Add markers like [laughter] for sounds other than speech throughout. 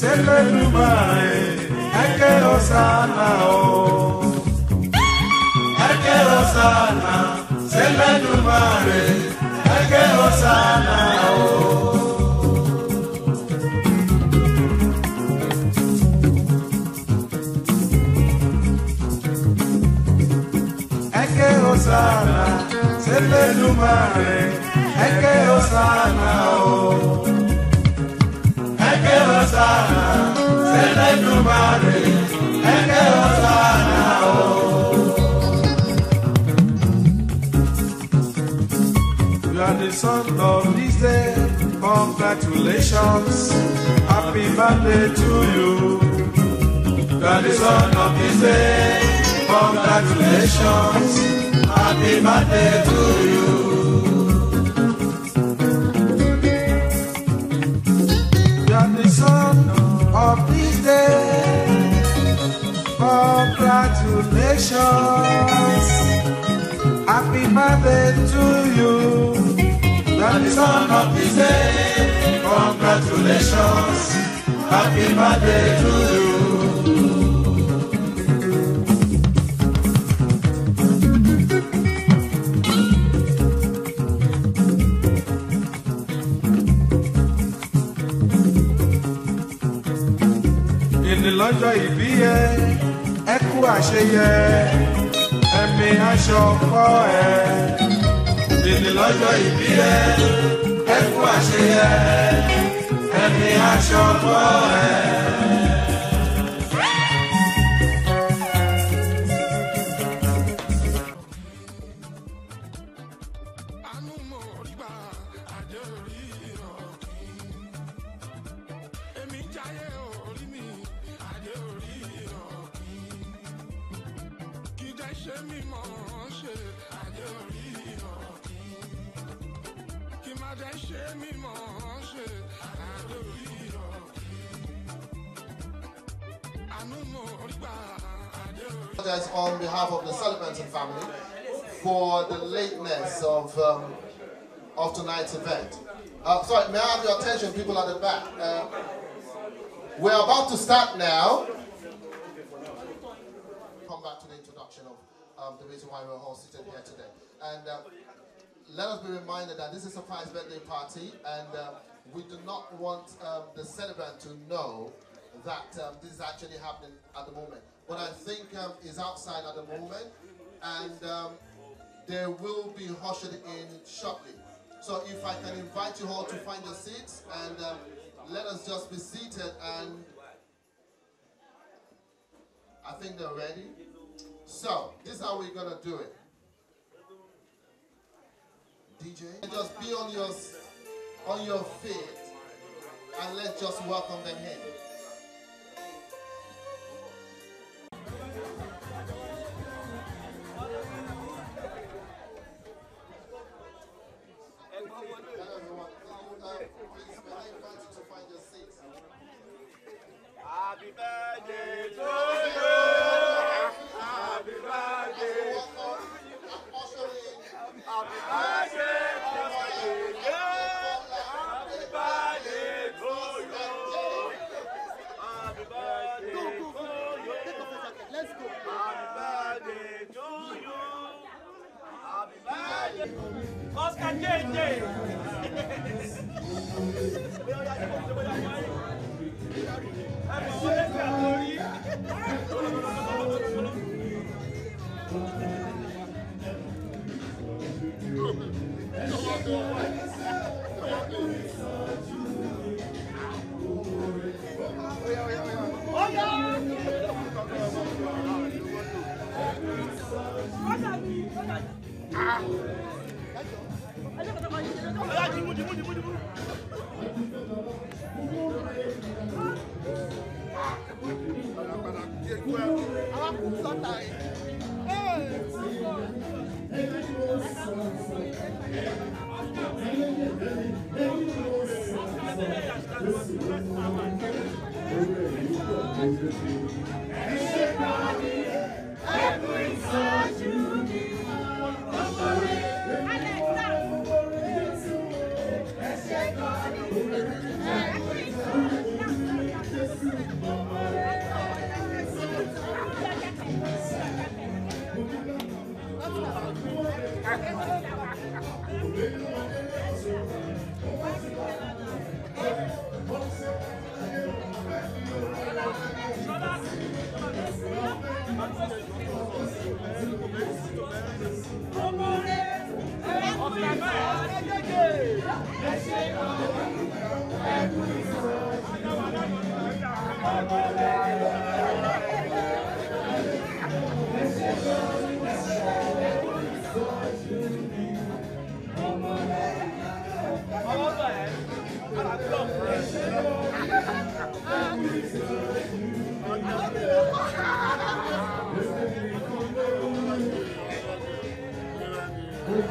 Seledumaye, Eke Osana o. Eke Osana, Seledumaye, Eke Osana o. Eke Osana, Seledumaye, Eke Osana o son of this day. Congratulations, happy birthday to you. You are the son of this day. Congratulations, happy birthday to you. son of this day. Congratulations, happy birthday to you. you son of this day. Congratulations, happy birthday to you. ọjọ́ ìbí yẹ ẹ kú àṣeyẹ ẹ̀mí aṣọ kọ́ ẹ. Dèdè lọ́jọ́ ìbí yẹ ẹ kú àṣeyẹ ẹ̀mí aṣọ kọ́ ẹ. for the lateness of, um, of tonight's event. Uh, sorry, may I have your attention, people at the back? Uh, we're about to start now. Come back to the introduction of um, the reason why we're all sitting here today. And uh, let us be reminded that this is a surprise birthday party, and uh, we do not want um, the celebrant to know that um, this is actually happening at the moment. But I think um, is outside at the moment, and um, they will be ushered in shortly. So if I can invite you all to find your seats and um, let us just be seated and I think they're ready. So this is how we're gonna do it. DJ, just be on your on your feet and let's just welcome them in. Ah! Thank [laughs] you.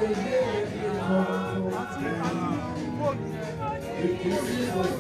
Thank you.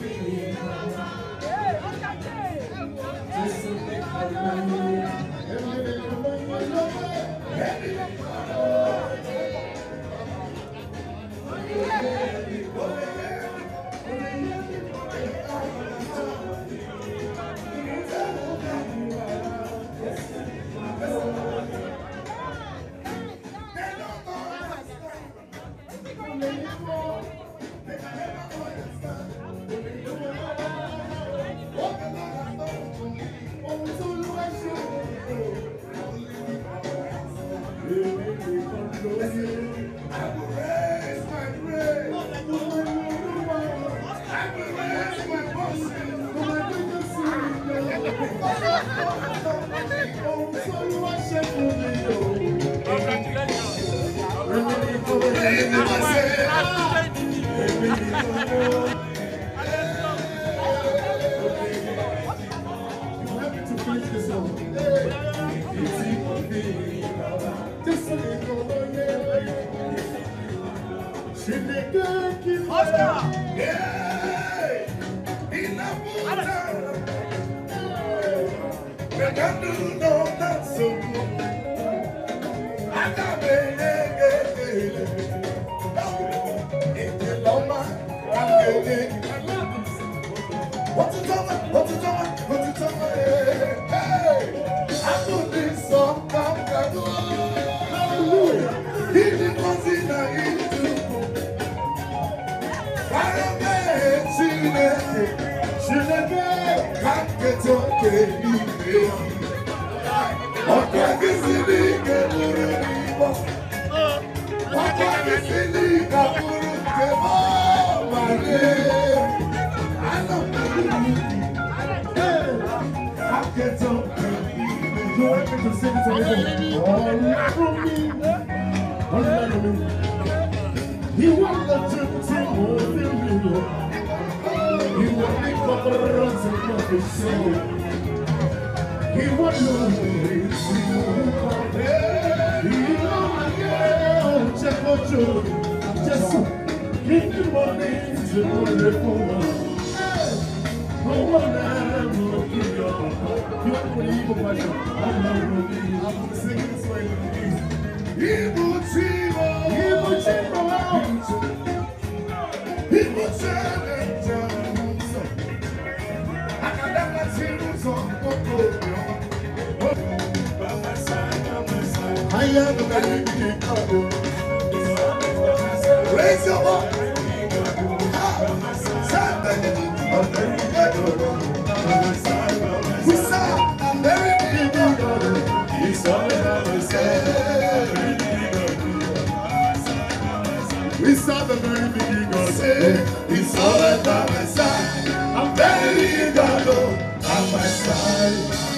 to sing All from me. All from me. You want the truth to hold me. You for the runs and the same. You want no ways to come there. money to the reformer. No one you evil I you i sing this way with the Evil Chivo! Evil Chivo! Evil Chivo! I am the Raise your voice. i God say He's always by my side I'm very eager, Lord, my side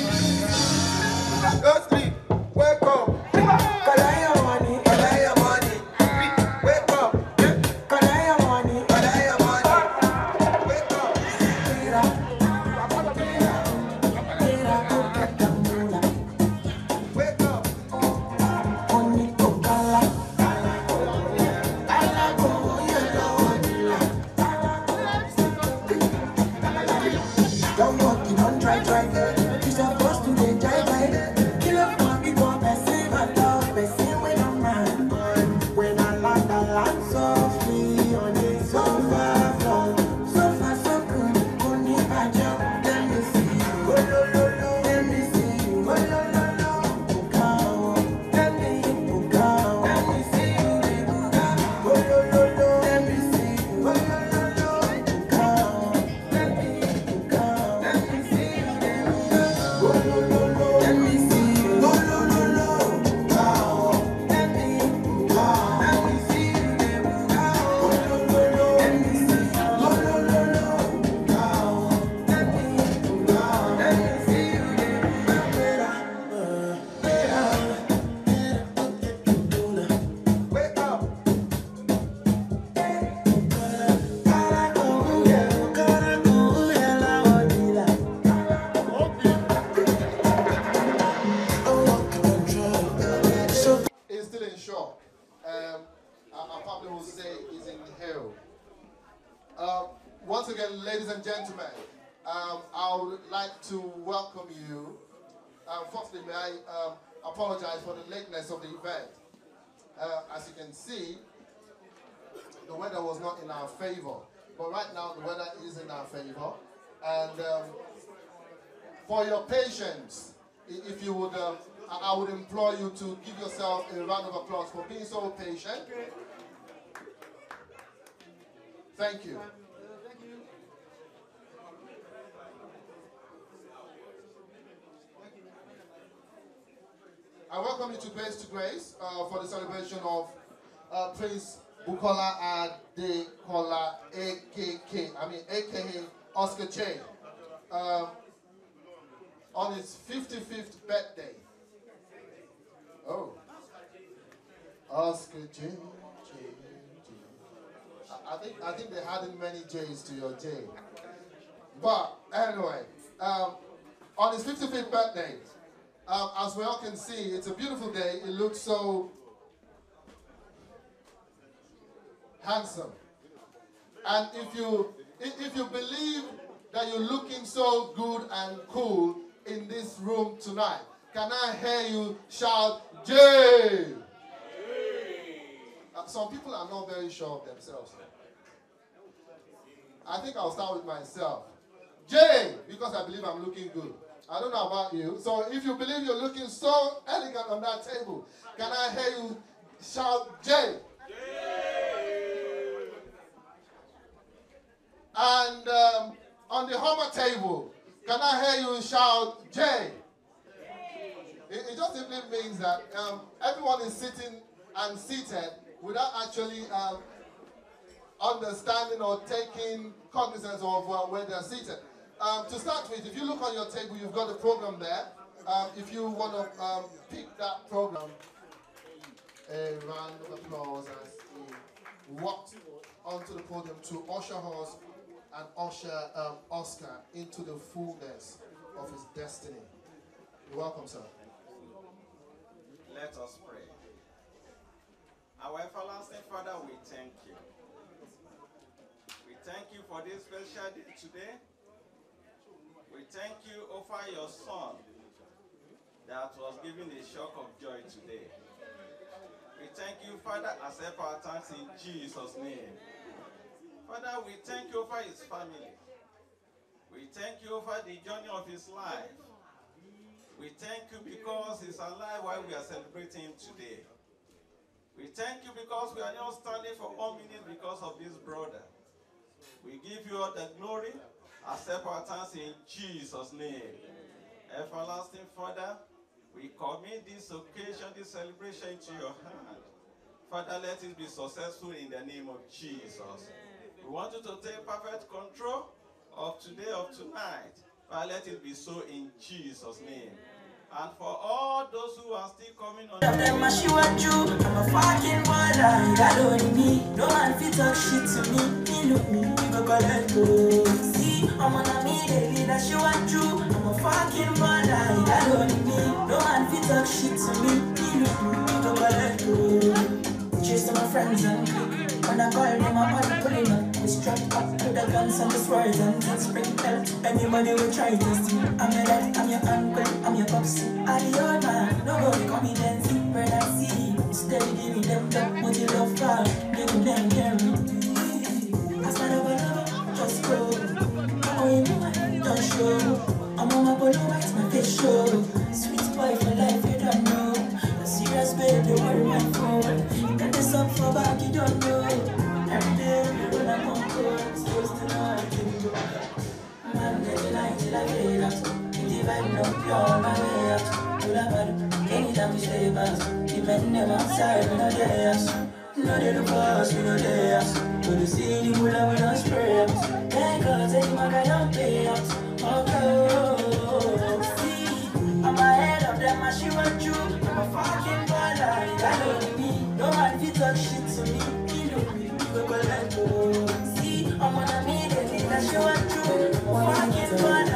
uh, firstly, may I um, apologize for the lateness of the event. Uh, as you can see, the weather was not in our favor. But right now, the weather is in our favor. And um, for your patience, if you would, um, I would implore you to give yourself a round of applause for being so patient. Thank you. I welcome you to Grace to Grace uh, for the celebration of uh, Prince Bukola Adekola, AKK, I mean, AKA Oscar Che, um, on his 55th birthday. Oh. Oscar J. J. J. I, I think I think they added many J's to your J. But anyway, um, on his 55th birthday, um, as we all can see, it's a beautiful day. It looks so handsome. And if you if you believe that you're looking so good and cool in this room tonight, can I hear you shout Jay? Uh, some people are not very sure of themselves. I think I'll start with myself. Jay, because I believe I'm looking good. I don't know about you. So if you believe you're looking so elegant on that table, can I hear you shout J? And um, on the Homer table, can I hear you shout J? It, it, just simply means that um, everyone is sitting and seated without actually um, understanding or taking cognizance of uh, where they're seated. Um, to start with, if you look on your table, you've got the program there. Um, if you want to um, pick that program, a round of applause as we walk onto the podium to usher us and usher um, Oscar into the fullness of his destiny. You're welcome, sir. Let us pray. Our everlasting Father, we thank you. We thank you for this special day today. We thank you over your son that was given a shock of joy today. We thank you, Father, accept our thanks in Jesus' name. Father, we thank you for his family. We thank you for the journey of his life. We thank you because he's alive while we are celebrating today. We thank you because we are not standing for one minute because of this brother. We give you all the glory, I accept our thanks in Jesus' name. Amen. Everlasting Father, we commit this occasion, this celebration to your hand. Father, let it be successful in the name of Jesus. Amen. We want you to take perfect control of today, of tonight. Father, let it be so in Jesus' name. And for all those who are still coming on I'm a fucking baller, me No man fit talk shit to me, me look me, you go go See, I'm on a me, That she want you I'm a fucking baller, that only me No man fit talk shit to me, me look me, you go go Chase my friends and when I call him a man pulling up, we strap up to the guns and the swords and the spring Anybody will try to see. I'm your dad, I'm your uncle, I'm your pops. I'm your man, nobody come in and see I see. Steady giving them what you love call, giving them their I start a another, just go. I'm going to show. I'm on my bolo, it's my face show. Sweet boy for life. Yes, baby, worry my phone. Got this up for back, you don't know. Every day, when I'm on court, supposed the night I can go. Man, get the line till I fade out. If the vibe no pure, my way out. Pull up out, any time we stay fast. Even them outside, we know they ask. No, they look for us, we know they ask. But the city, we love, we don't spray up. Thank God, take my guy, don't pay out. Oh oh, oh, oh, See, I'm ahead of them, I she want you. I'm a fucking See, I'm gonna meet it, that's your true. Fucking fun.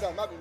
that might be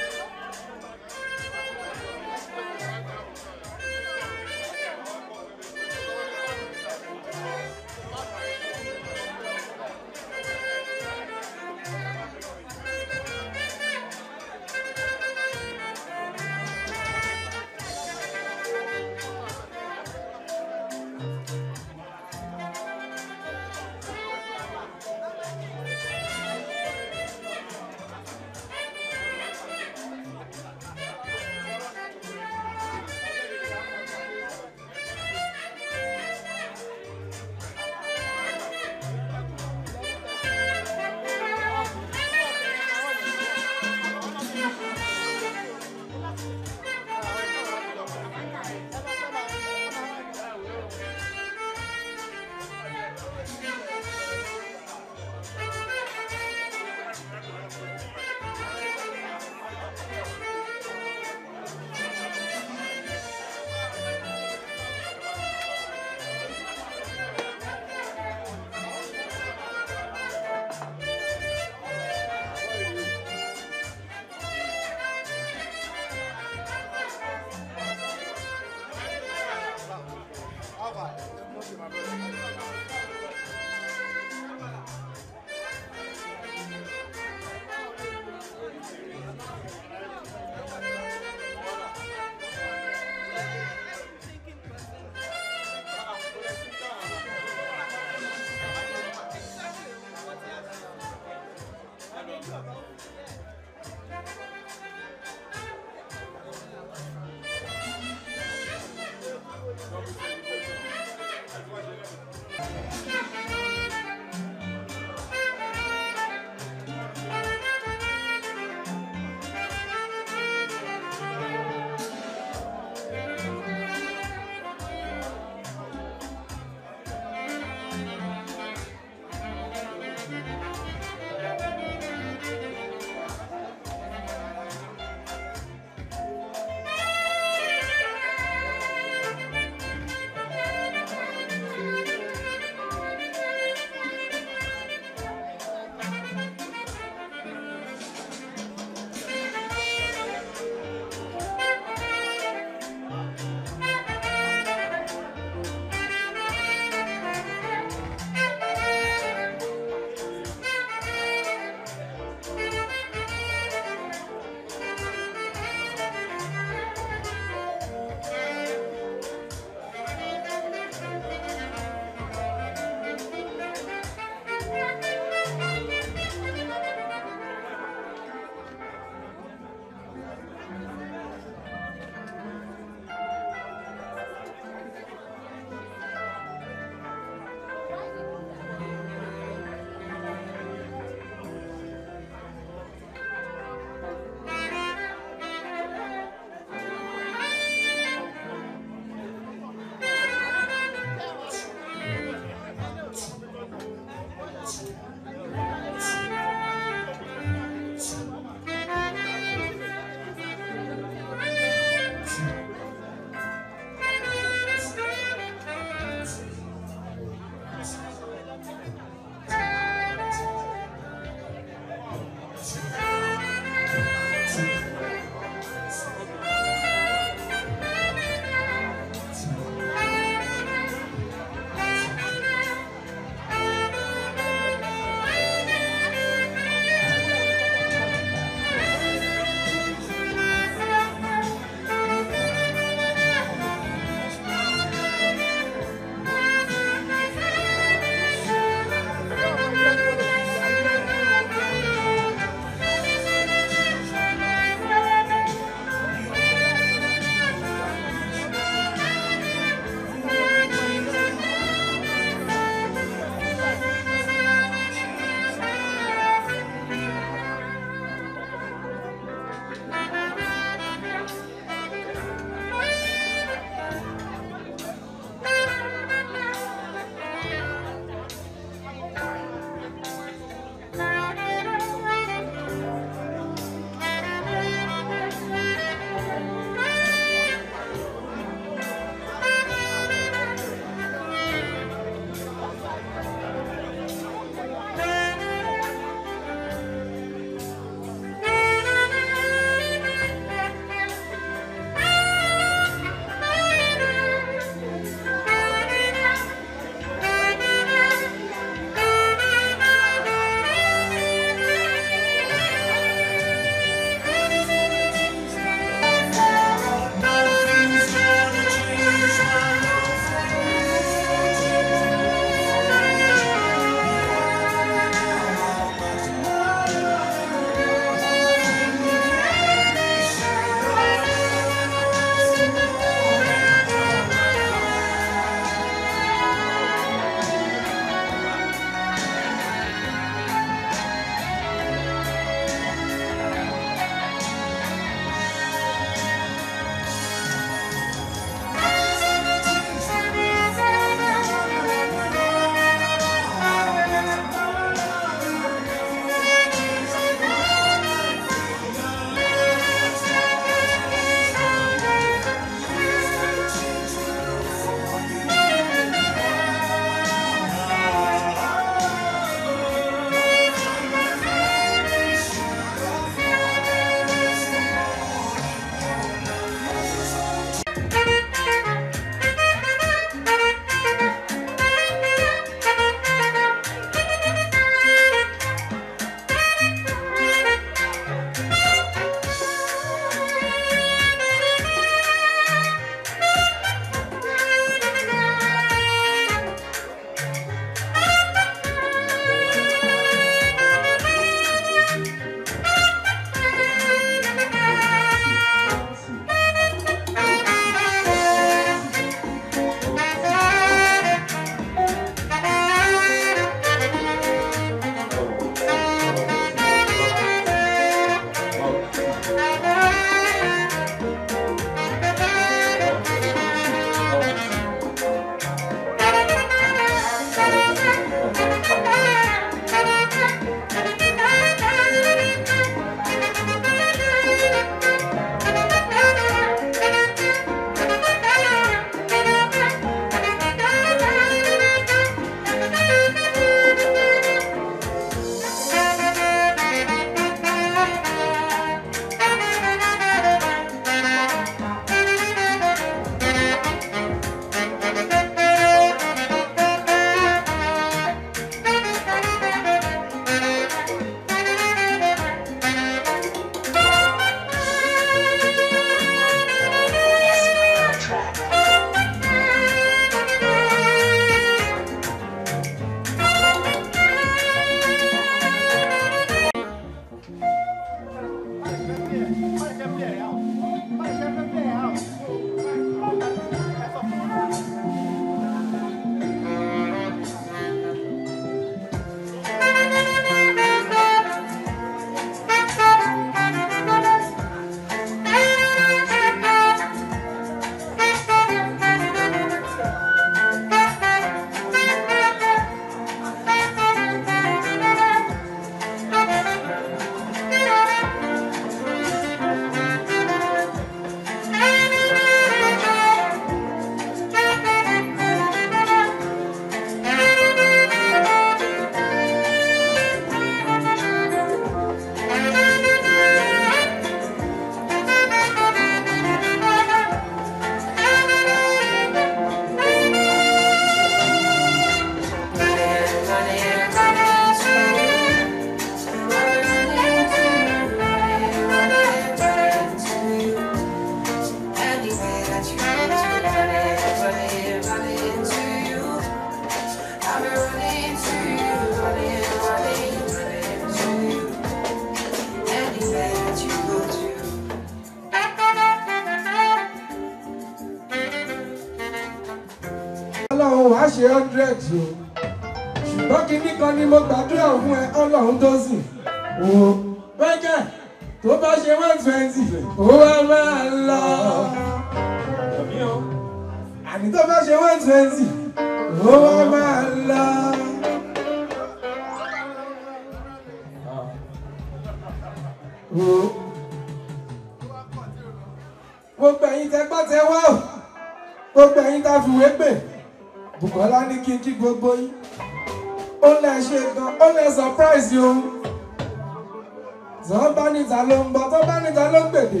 ta ló ń bọ tó bá ní ló ń gbèdè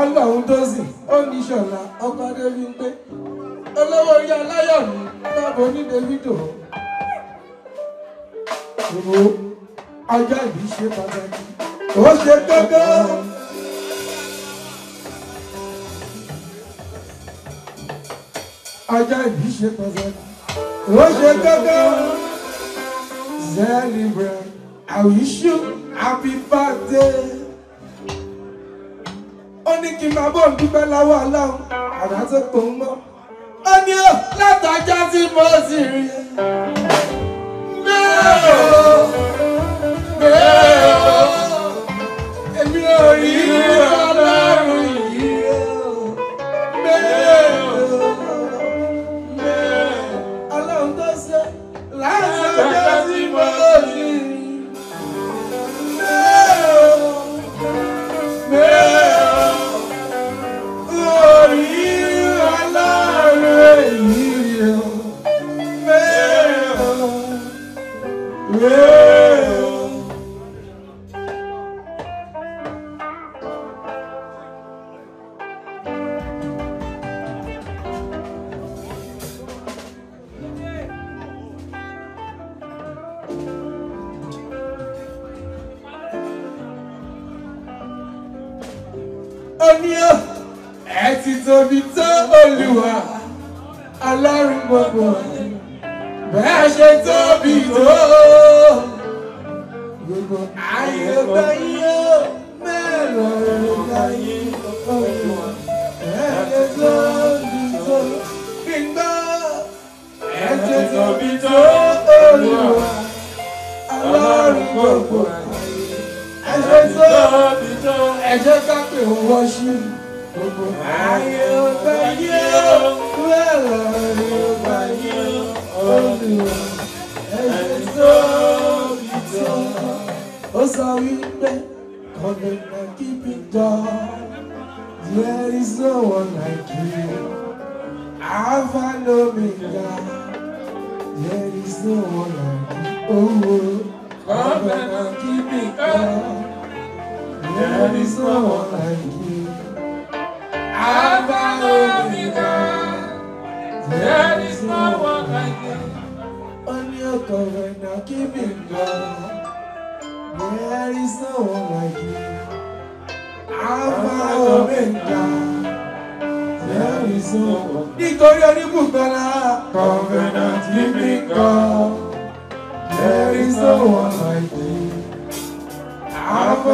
ọlọ́run tó sì ó ní ṣọ̀la ọkọ débi ń pé olówó orí aláyọ̀ mi lọ́bọ̀ ní Davido. Ìwò ọjọ́ ìbí ṣe pàtàkì. Ó ṣe kókó. Ọjọ́ ìbí ṣe pàtàkì. Ó ṣe kókó. Celebrate. I wish you happy birthday máa bọ̀ ń dúpẹ́ láwọ́ aláwọ̀ àdáṣe kò ń mọ́. ó ní ó látàjá tí mo sì rí i.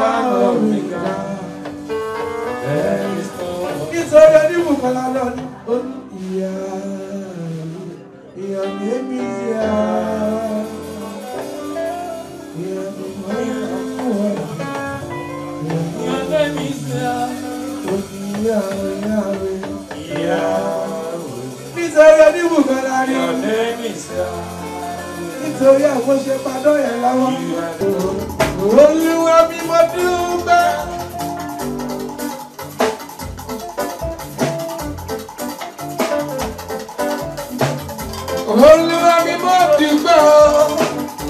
power of God. There is power. It's already moving along. Oh, yeah. Your name is Yah. Your name is Yah. Oh, Yahweh, Yahweh. Yahweh. It's already name is Yah. Nítorí àwọn ṣe padà yẹn olúwa mi mo dúpẹ́. olúwa mi mo dúpẹ́ o. olúwa mi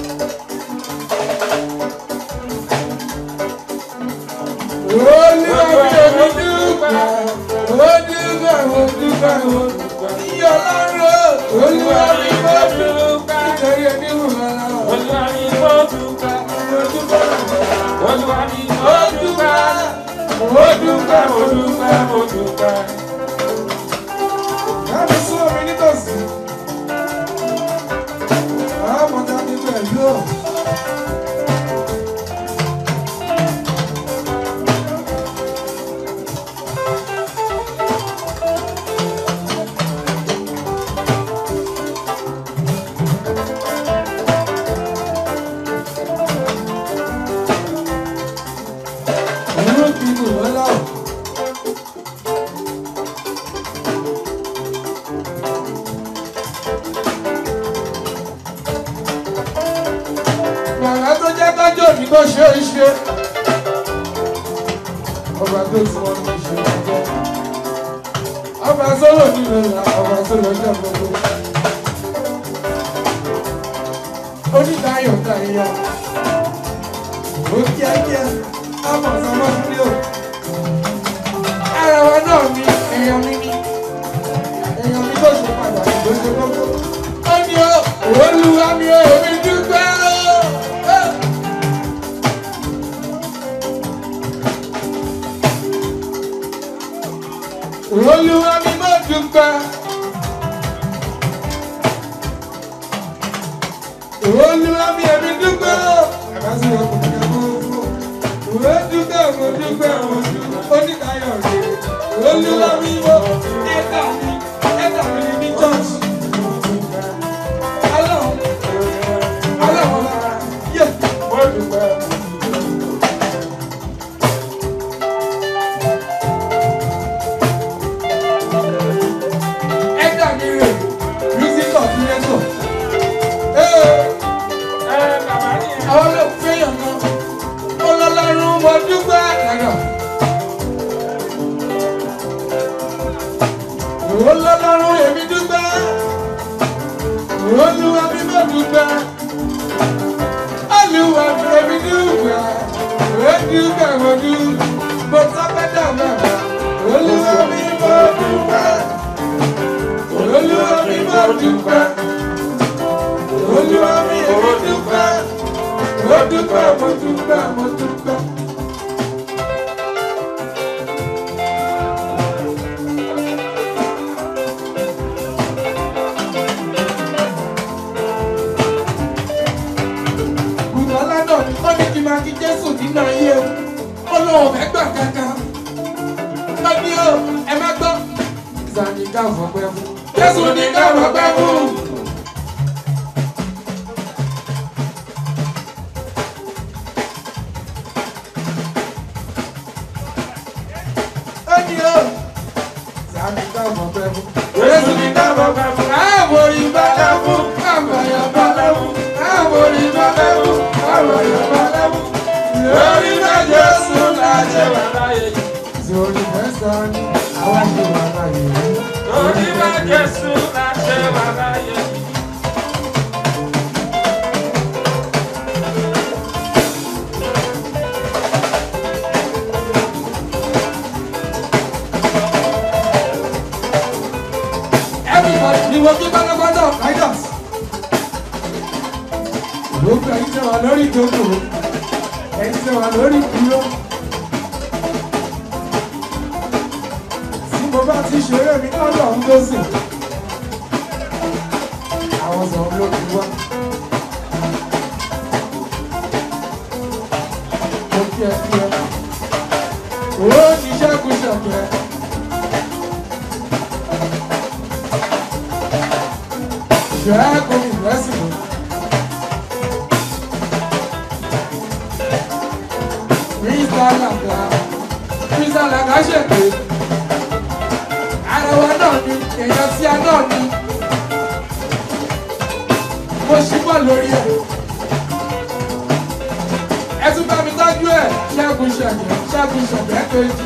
mo dúpẹ́ o dúpẹ́ o dúpẹ́ o. ìyá ọlọ́run olúwa mi mo. mo dúpẹ́ mo dúpẹ́ mo dúpẹ́. mo ṣíwọ́ lórí ẹ̀. ẹ tún bá mi tọ́jú ẹ̀ ṣẹ́gun ṣẹ̀gbẹ́ ṣẹ́gun ṣẹ̀gbẹ́ kejì.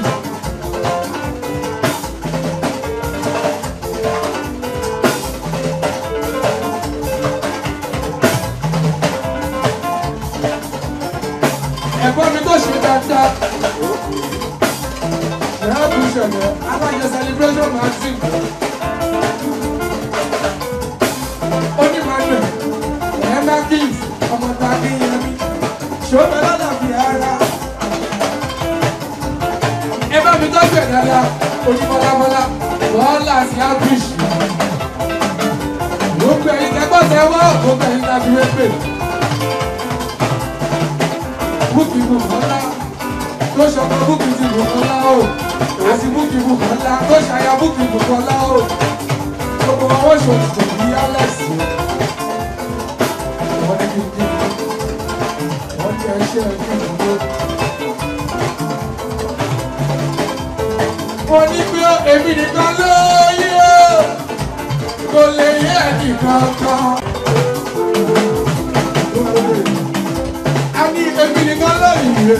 ẹ̀gbọ́n mi tó ṣe dáadáa. ṣẹ́gun ṣẹ̀gbẹ́ alájọ celebration magazine. ṣòro lálàbí ara ẹ bá mi tọ́jú ẹ̀ dáadáa onímọ̀lámọ́lá wọ́ọ́lá sí ábíṣì gbogbo ẹ̀yin tẹ́gbọ́ tẹ́wọ́ gbogbo ẹ̀yin tàbí wépè búkì o àti búkì bùkọ́lá tó ṣàyà búkì o gbogbo wọn wọ́n ṣòkòtò mo ní pé èmi nìkan ló yé o kò lè yé ẹnì kankan. a ní èmi nìkan ló yé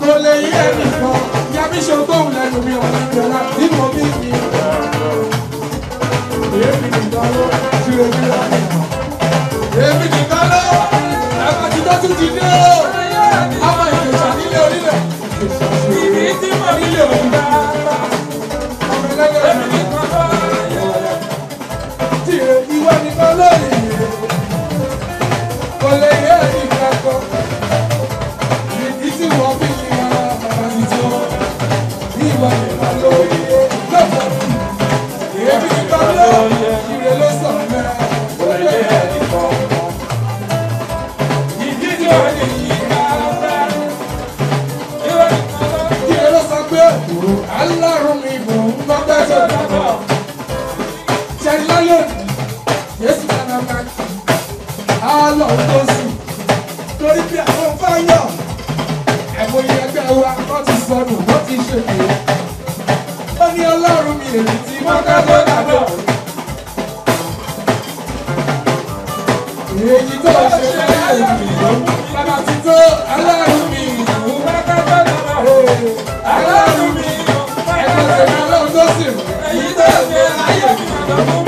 kò lè yé ẹnì kan yàmi ṣògbóhùn lẹ́nu mi ọ̀nà ìjọba tí mo bí mi. èmi nìkan ló èmi nìkan lọ ẹ̀ka ti tó tún ti dé o ọmọ ìjòyè nílé orílẹ̀ ìjòyè nílé orílẹ̀. Todo mundo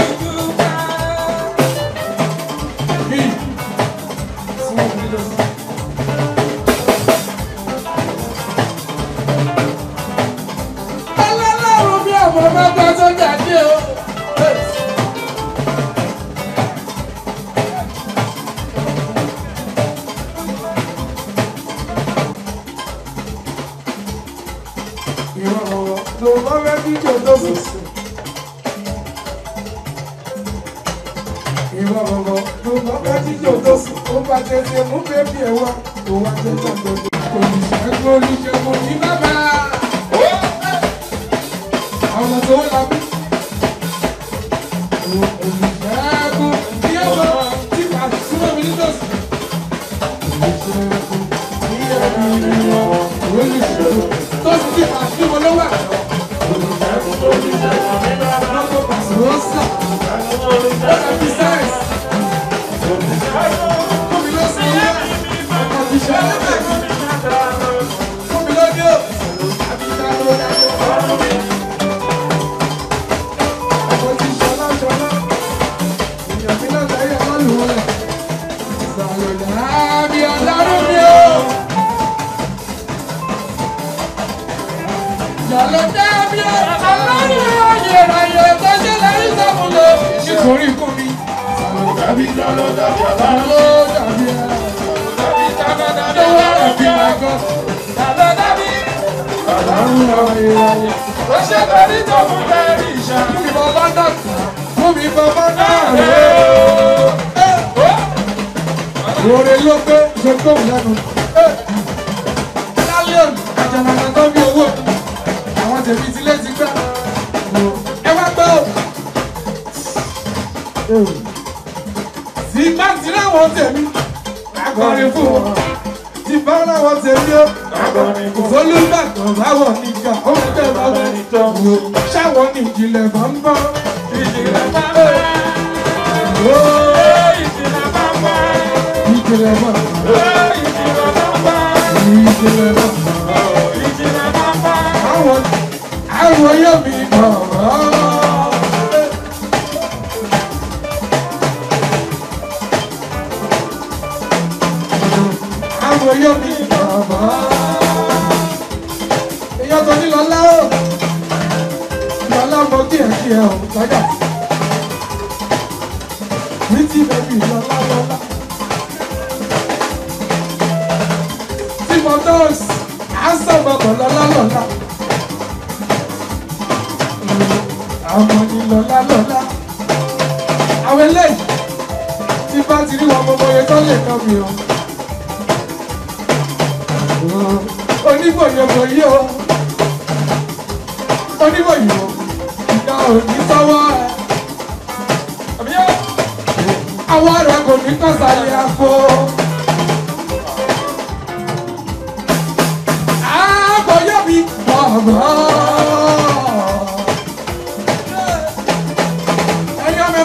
lọ mi ti bẹ̀rù ìlọlá lọ́lá. tí mo nọ́ọ̀sì á sọ̀rọ̀ bọ̀ lọ́lá lọ́lá. àwọn ni lọ́lá lọ́lá. àwọn eléyìí tí bá ti rí wọn gbogbo yẹn tó lè kọ́ òní tọwọ́ ẹ̀ ọwọ́ rẹ kò ní tọ́sàlẹ̀ àpò. àgbọ̀yọ́ mi gbọ̀ngàn. ẹni ọmọ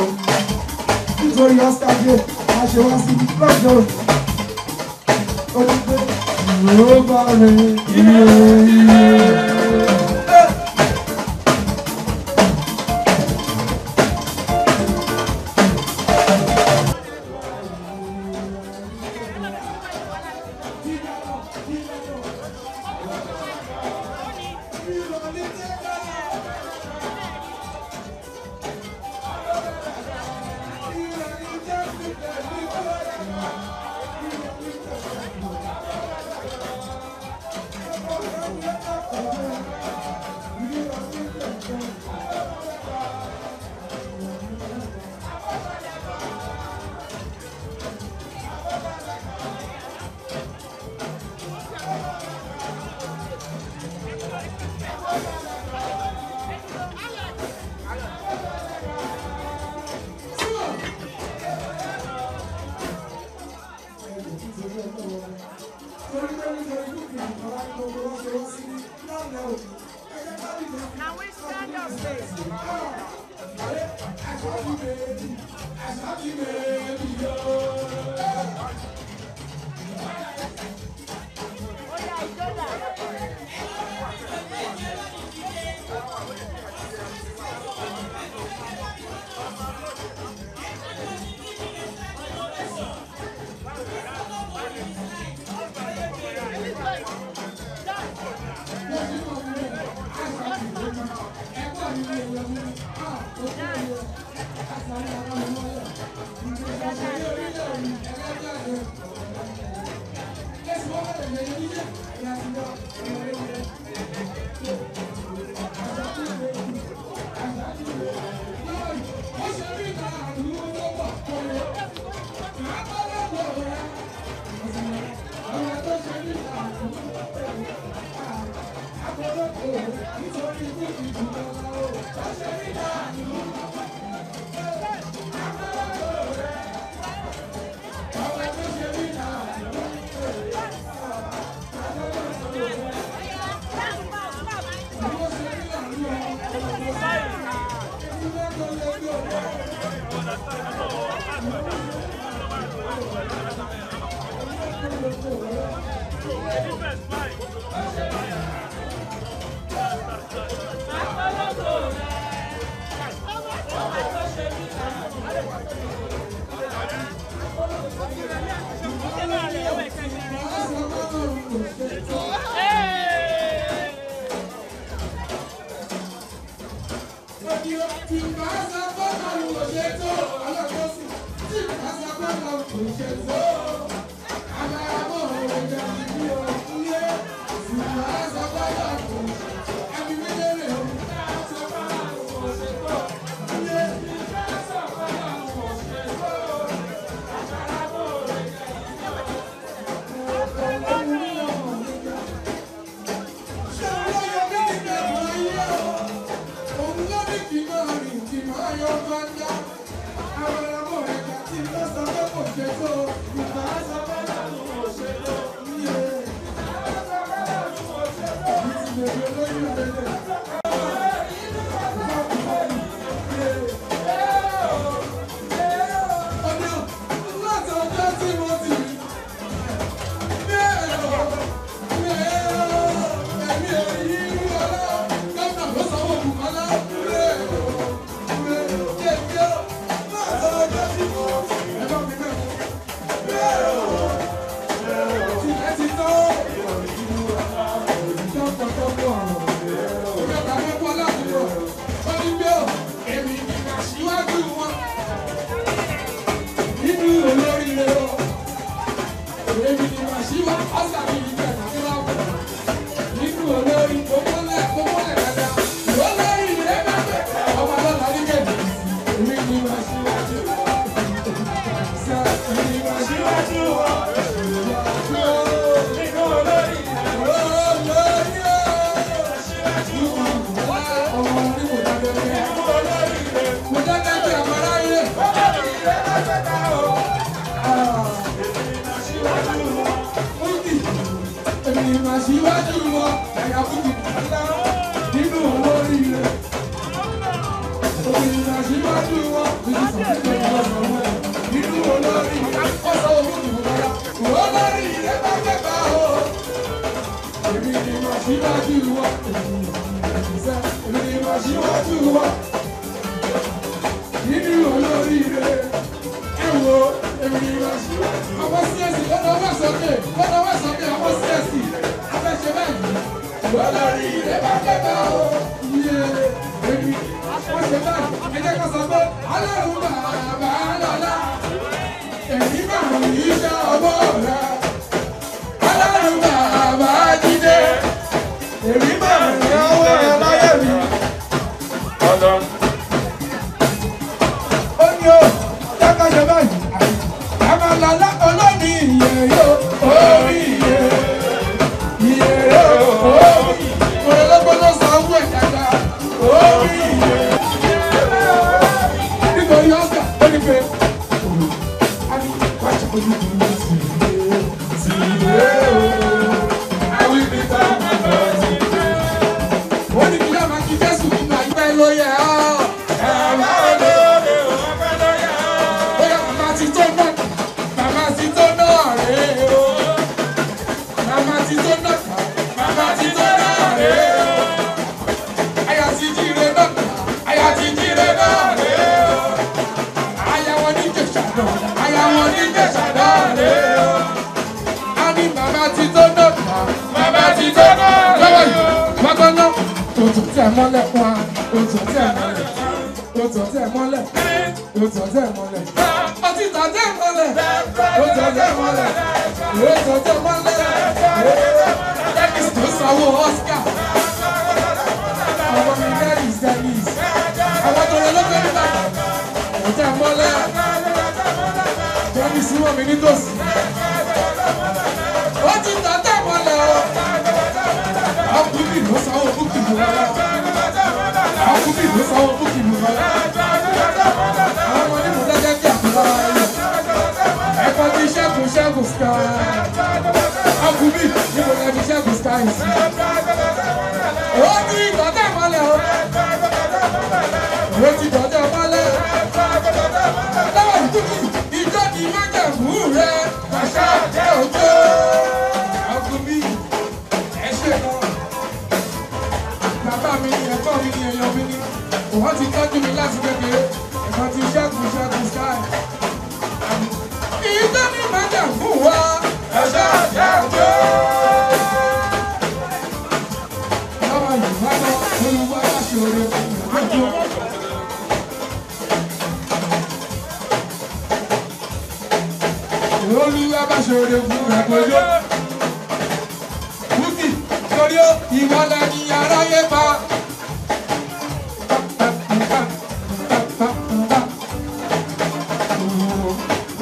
o nítorí ọ́sítà dé I ṣe wá sí lọ́jọ́ ó Oh, baby, nobody. bá rẹ̀ olórí ilé bá kẹta o yé èmi wọ́n ṣe báyìí ẹ jẹ́ ká sọ pé ọlọ́run bàbá lọ́la èmi máa ń yí iṣẹ́ ọwọ́ Àgbòjó. Bùsì torí ó ìwọ lẹni aráyé pa.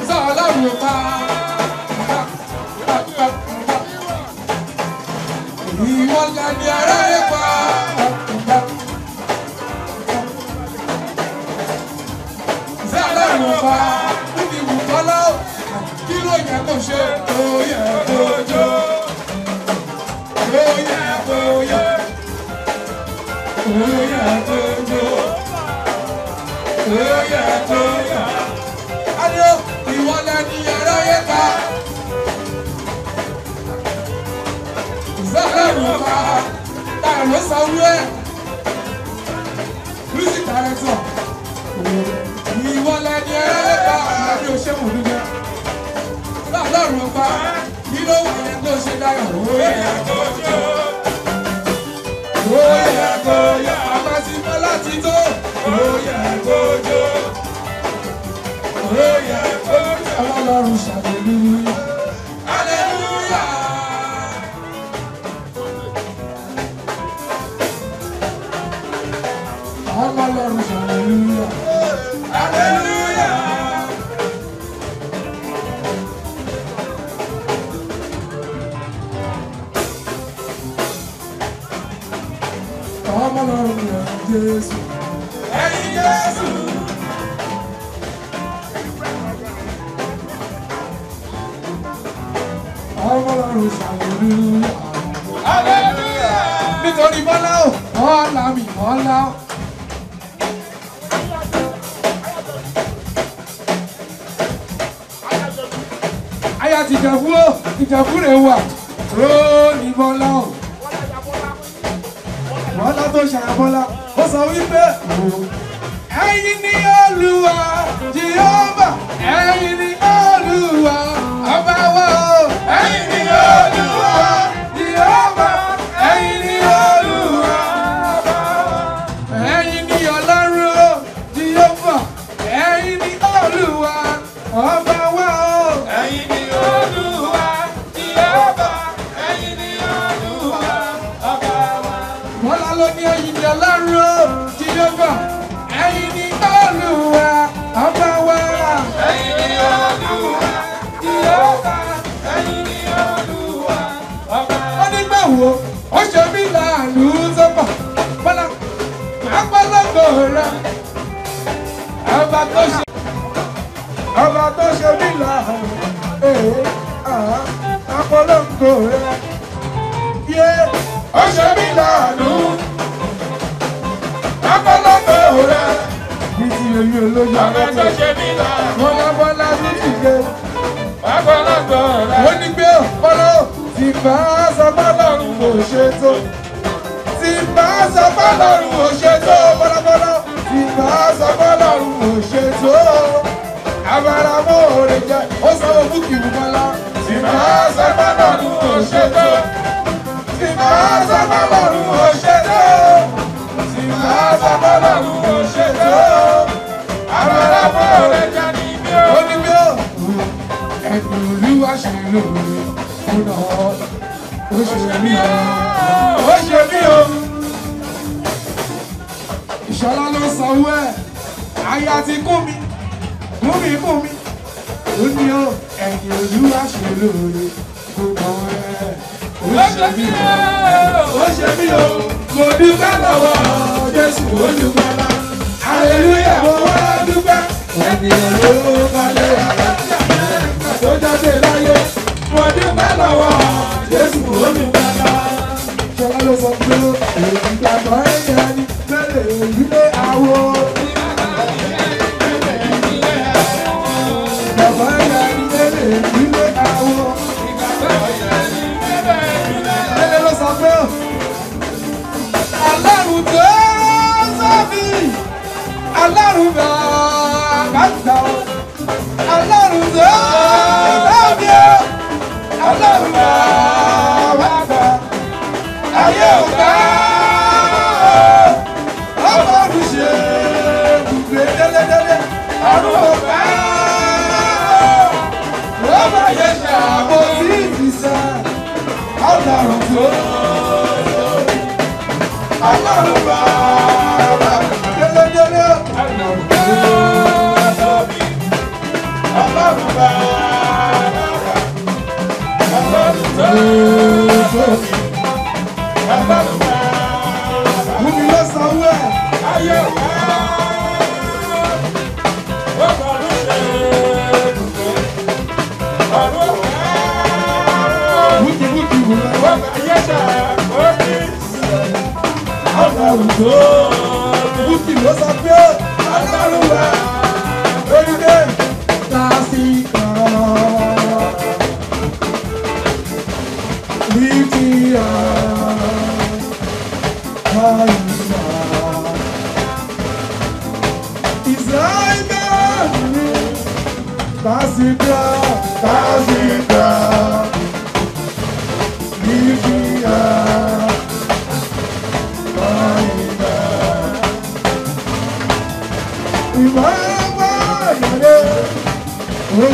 Sọ̀ọ́lọ́run pa yẹ kó ṣe tó yẹ kó jó tó yẹ kó yẹ tó yẹ kó jó tó yẹ kó yẹ. Adé ìwọ director ìwọ lẹni ẹ̀rọ yẹ ká. Àmọ́ bí o ṣe Oh yeah, kí ló wà ní tó ṣe dáyọ̀. Oyè Oh yeah, àkójọ. Bàbá ti mọ́ láti tó. Oyè àkójọ. Oyè àkójọ. Ọlọ́run ṣàbẹ̀lú. ńlá. Aya ti jẹ̀kú ó, ìjẹ̀kú rè wà. ọba tó ṣe ọba tó ṣe nílà èè eh, ah, apolongo rẹ yé ó ṣe nílà àánú apolongo rẹ títí èmi olójú ọba tó ṣe nílà wọn bá bọ́lá tó ti gbé apolongo rẹ wọn ní gbé ọpọlọ tí bá sọ bọ́lọ́run kò ṣe tó tí bá sọ bọ́lọ́run kò ṣe tó bọ́lọ́bọ́lọ́ fi máa sọ fọlọ́run ò ṣe tó abaramọ́ òòrè jẹ ó sọ ogún kìlú mọ́lá tí máa sọ fọlọ́run ò ṣe tó tí máa sọ fọlọ́run ò ṣe tó tí máa sọ fọlọ́run ò ṣe tó abaramọ́ òòrè jẹ ní mi ò ní mi ò ẹ̀dùn olúwa ṣe lóore fún ọ ó ṣe mí ọ ó ṣe mí. Ṣọlá ló sanwó ẹ̀ àyà ti kú mi kú mi kú mi ó ní ọ ẹ̀yìn olúwa ṣe lóore kó mọ ẹ ó ṣe mí o ó ṣe mí o mo dúpẹ́ lọ́wọ́ Jésù ó dúpẹ́ lá hallelujah mo wá dúpẹ́ ẹ̀yìn olúwa balẹ̀ àlàáfíà mẹ́ta tó jáde láyé mo dúpẹ́ lọ́wọ́ Jésù ó dúpẹ́ lá. Ṣọlá ló sọ pé èyí gbàgbọ́ ẹ̀yà ni ilé awo. Bàbá ya ilé ilé awo. Ẹlẹ́ ló sọ pé Ọlọ́run tó sọ́bì Ọlọ́run bàbá gbà ó. Ọlọ́run tó sọ́bì Ọlọ́run bàbá. Oh! àwùjọ. Bùkì ló sọ pé ọlọ́run wà.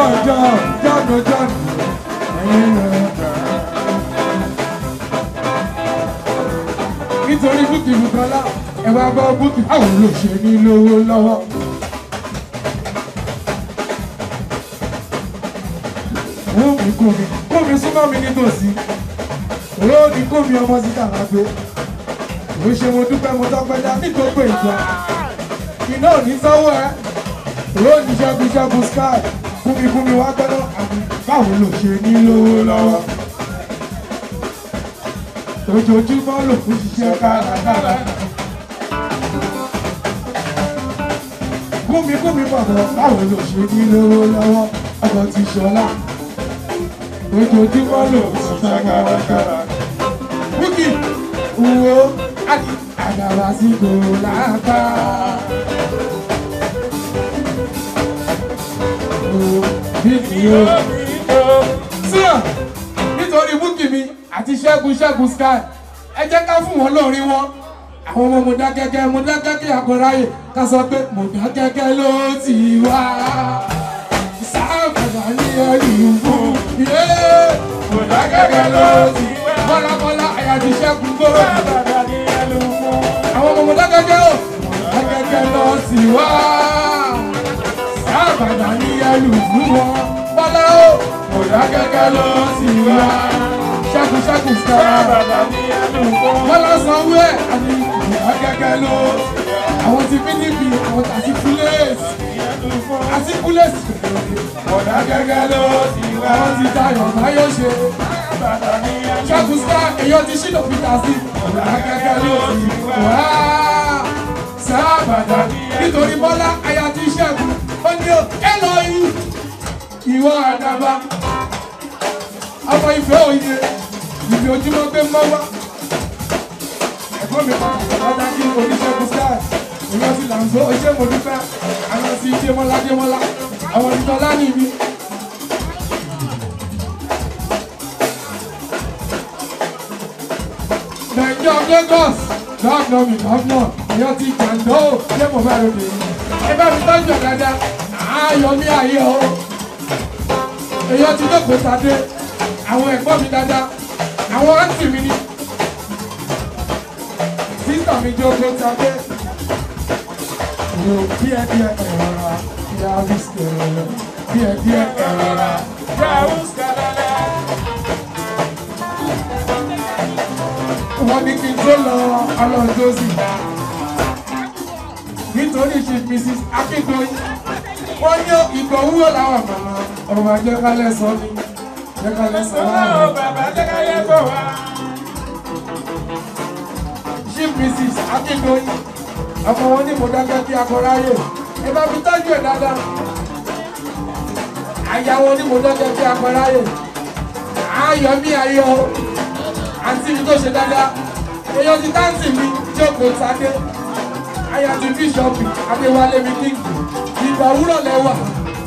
John, John, John, John. nítorí búkì bùkọ́lá ẹ wá gbọ́ búkì báwọn ló ṣe ní lówó lọ́wọ́. wọ́n mi kó mi kó mi súnmọ́ mi nítòsí òró ni kó mi ọmọ síta máa gbé òun ṣe mo dúpẹ́ mo tọ́pẹ́ dá ní gbogbo ìgbà iná ò ní sanwó ẹ òró ni ṣẹ́gun ṣẹ́gun sky fún mi wá gbọ́dọ̀ báwo ló ṣe ní lówó lọ́wọ́. ojoojúmọ́ ló fún ṣiṣẹ́ kárakára. Gúnmi gúnmi bọ̀bọ̀ báwo ló ṣe ní lówó lọ́wọ́ ọkọ̀ ti ṣọlá. Ojoojúmọ́ ló fún ṣiṣẹ́ kárakára. Búkì wo àdàbà sí kò lápá. bíìtì yóò. síyàn nítorí búkì mi àti ṣẹ́gun ṣẹ́gun sky ẹ jẹ́ ká fún wọn lórí wọn àwọn ọmọ mo dákẹ́kẹ́ mo dákẹ́kẹ́ àkọ́ráyè ká sọ pé mo dákẹ́kẹ́ ló ti wá sáàbùdà ní ẹrù fún yé mo dákẹ́kẹ́ ló ti wá bọ́lábọ́lá àyàtì ṣẹ́gun gbó sáàbùdà ní ẹrù fún àwọn ọmọ mo dákẹ́kẹ́ ò mo dákẹ́kẹ́ ló ti wá lù fún wọn. Bọ́lá ó ọ̀dà kẹ́kẹ́ lọ sí wa. Ṣẹ́kùṣẹ́kù sọ. Bàbá mi ẹ lù Bọ́lá sanwó ẹ̀ àti ọ̀dà lọ. Àwọn ti PDP àwọn àti Fúlẹ́ẹ̀sì. Àti Fúlẹ́ẹ̀sì. Ọ̀dà kẹ́kẹ́ lọ sí wa. Àwọn ti Tayọ̀ Máyọ̀ ṣe. Ṣẹ́kù sọ èyàn ti ṣílò Peter sí. Ọ̀dà kẹ́kẹ́ lọ sí wa. Sábàdà nítorí Bọ́lá o ẹlọyìn ìwọ àdàbà ọmọ ìfẹ́ òye ìbí ojúmọ́ gbé mọ́wá ẹ̀gbọ́n mi ọ̀dà kí oníṣègùn sáà ìrọsí làǹzó oṣé mo dúpẹ́ àwọn sí jémọ́lá jémọ́lá àwọn ìtọ́lá ní ibi. nàìjíríà Lagos gọ́ọ̀nà mi gọ́ọ̀nà ìyọ́ ti jàǹdó ṣé mo bá rò dé. ẹ bá mi tọ́jú ọ̀gá dáa. Ayọ̀mí ayé o èyàn ti jókòó sáde àwọn ẹ̀gbọ́n mi dáadáa àwọn àǹtí mi ni sísà mi jókòó sáde ìrò díẹ̀ díẹ̀ ẹ̀rọra yà á wíṣẹ̀ ẹ̀rọra díẹ̀ díẹ̀ ẹ̀rọra yà á wíṣẹ̀ ẹ̀rọra. wọ́n ní kí n tó lọ ọlọ́run tó sì dá nítorí chief mrs akíntóyìn wọ́n ní ìgbòhúwò làwọn màmá ọ̀rọ̀ àjẹkálẹ̀ sọ ni jẹkálẹ̀ sọ láàrin. bàbá jẹkálẹ̀ bọ̀ wá. chief mrs akíndoyin ọmọ wọn ní mo dákẹ́ kí akọráyè ẹ bá fi tọ́jú ẹ̀ dáadáa. àyà wọn ní mo dákẹ́ kí akọráyè ayọ̀ mi ayọ̀ àǹtí mi tó ṣe dáadáa èèyàn ti táǹtì mi jókòó sadé àyà ti bíṣọ̀pù adéwálé mi kíngì ìgbà wúrọ̀ lẹ́wà.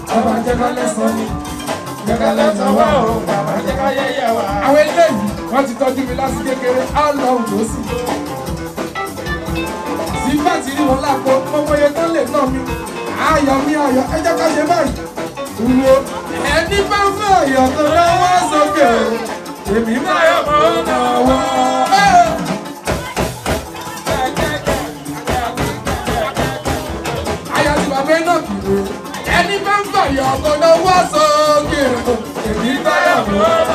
bàbá jẹ́ká lẹ́sàn ni jẹ́ká lẹ́sàn wá o bàbá jẹ́ká yẹ́yẹ́ wá. àwọn eléyìí wọ́n ti tọ́jú mi láti kékeré á lọ òdò sí. sígbà tí wọn lápò gbogbo iye tó lè nà mí ayọ̀ mi ayọ̀ ẹ jẹ́ ká ṣe báyìí. wo ẹni bá fẹ́ ayọ̀ tó lọ́wọ́ sókè èmi náà yọ̀ mọ́ náà wá. Ọ̀yọ́ kò lówó sókè èmi gbọ́dọ̀ mọ́.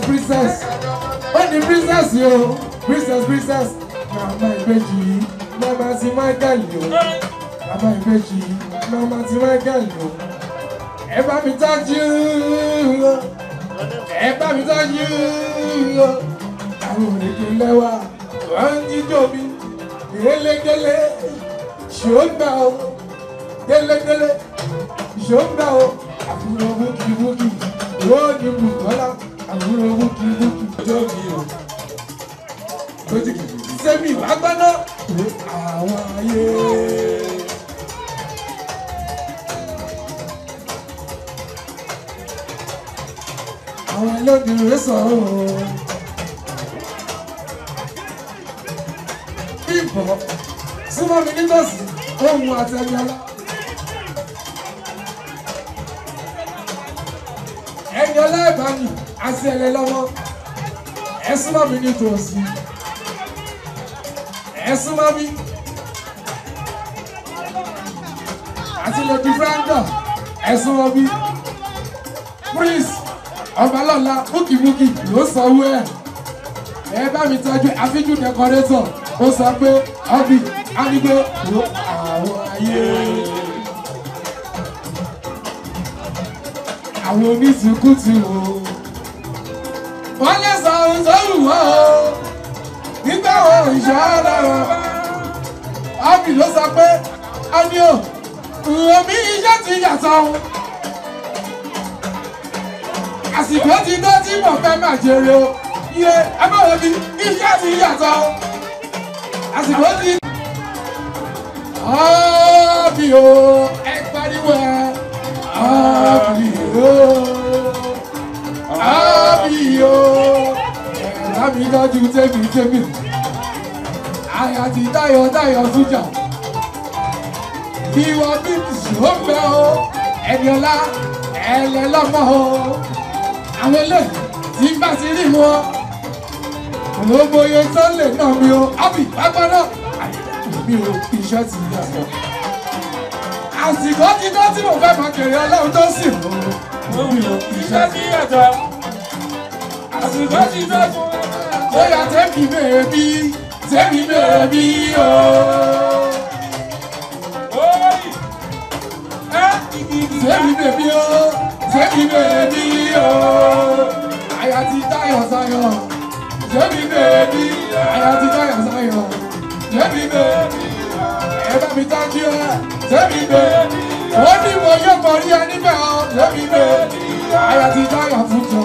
princess princess ó ní princess yo, o princess princess My ìbejì yìí màmá ti Michael my o màmá My yìí my ti Michael yìí o ẹ bá mi you, ẹ bá mi tọ́jú àwọn òrèké lẹ́wà wọ́n ń jíjó mi gẹ́lẹ́gẹ́lẹ́ ṣó ń gbà ó gẹ́lẹ́gẹ́lẹ́ ṣó ń gbà ó àbúrò búkìbúkì ó ní bù àbúrò wútu wútu jọ́ọ̀gì o. sẹ́mi wá gbọ́ná àwọn ayé. àwọn ẹlẹ́dìrẹ́ sọ̀rọ̀ o. bíbọ̀ símọ́ mi nítòsí ohun àti ẹni ọlá. ṣẹlẹ̀ lọ́wọ́ ẹ súnmọ́ mi ní tòsí ẹ súnmọ́ mi àti lè di fúráńdà ẹ súnmọ́ mi prince ọbalọ́la múkìmúkì ló sọ owó ẹ̀ ẹ bá mi tọ́jú àfíjú decorator ó sọ pé ọbì ánigbé ló àwọn ayé. àwọn onísìnkú ti wò ó wọ́n lè o nígbà wo ìṣọ́ ọlọ́run ábì ló sọ pé a ní o omi iṣẹ́ ti yàtọ̀ o àsìkò ti dé tí mo fẹ́ máa jèrè o iye ẹ má wọbi iṣẹ́ ti yàtọ̀ o àsìkò ti. o ẹ pariwo ẹ ábì o mi o dájú tẹ́mi tẹ́mi àyà ti dáyọ̀ dáyọ̀ tújà ìwà bíbí ó ń bẹ o ẹni ọlá ẹlẹ́ lọ́mọ o àwọn ilé tí bá ti rí mu ọ ló mọye tó lè nà mí o ábì pápánà mi ò iṣẹ́ ti yà sọ àsìkò ti dá tí mo fẹ́ máa kéré ọlọ́run tó sì mú mi ò iṣẹ́ ti yà àsìkò ti tó fún ẹ. ó yá tẹ́mi bèbí tẹ́mi bèbí o. tẹ́mi bèbí o tẹ́mi bèbí o. àyà ti táyọ̀ sáyọ̀ tẹ́mi bèbí àyà ti táyọ̀ sáyọ̀ tẹ́mi bèbí ẹ bá mi tọ́jú ẹ tẹ́mi bèbí ó ní mo yóò mọ̀ rí ẹ níbẹ̀ ọ tẹ́mi bèbí àyà ti táyọ̀ fún jọ.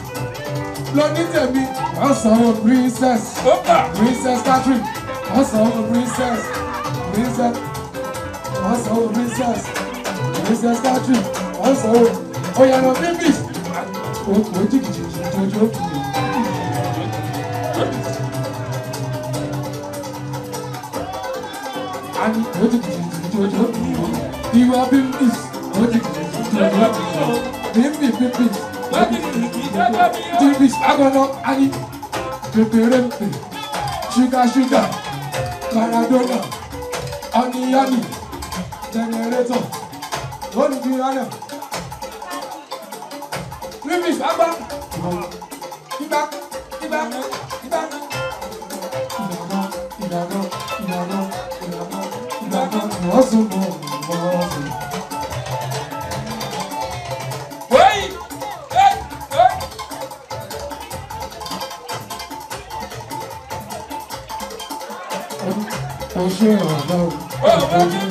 lóní tèmi. ọ̀sánwó princess princess Catherine ọ̀sánwó princess princess ọ̀sánwó princess princess Catherine ọ̀sánwó oyànà bíbí òkú jìgìjìgì jojo. ani ojigijigi jojo iwa bíbí ojigijigi jojo bíbí bíbí ojigijigi. I I sugar, sugar, Generator, Abba, ìgbòho tìbí agbọmọ ayé pèpèrèpè ṣúgà ṣúgà maradona ọ̀nìyàní jẹnẹrétọ̀ olùdíyànà tìbí agbọ ìgbà ìgbà ìgbà ìgbàgbọ ìgbàgbọ ìgbàgbọ ìgbàgbọ ìgbàgbọ ìwọ́sùn mọ́ ìwọ́sùn. Cheryl, no.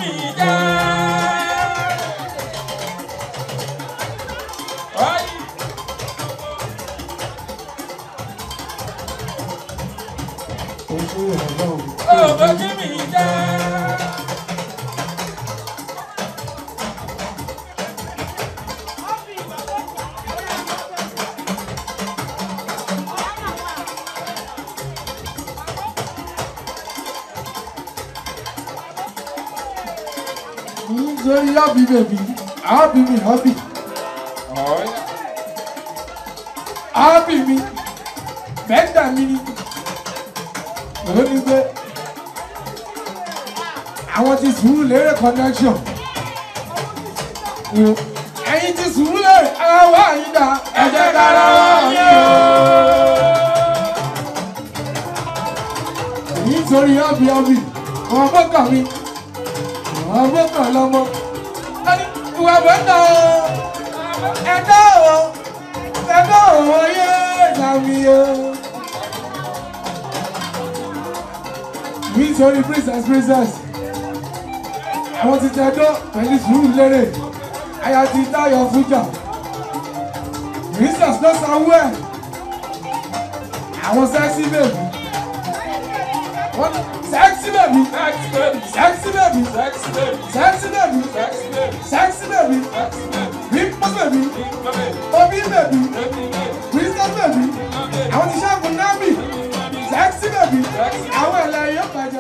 ànábì àábì mi mẹ́ta mi ni lónìí I want this sùúrù lérè connection. I I want to to tell tell you when this room is ready. have your future. kings and princess àwọn ti tẹ́dọ́ baby. sùúrù lérè aya baby. táyọ̀ fújà princess ló sanwó baby. àwọn sẹ́ẹ̀sì bèbí wọ́n sẹ́ẹ̀sì baby. sẹ́ẹ̀sì bèbí sẹ́ẹ̀sì Baby sẹ́ẹ̀sì Baby rípọ́ bèbí omi bèbí princess bèbí àwọn ti ṣẹ́gun náà bì baby. bèbí àwọn ẹ̀lẹ́yìn yóò bàjẹ́.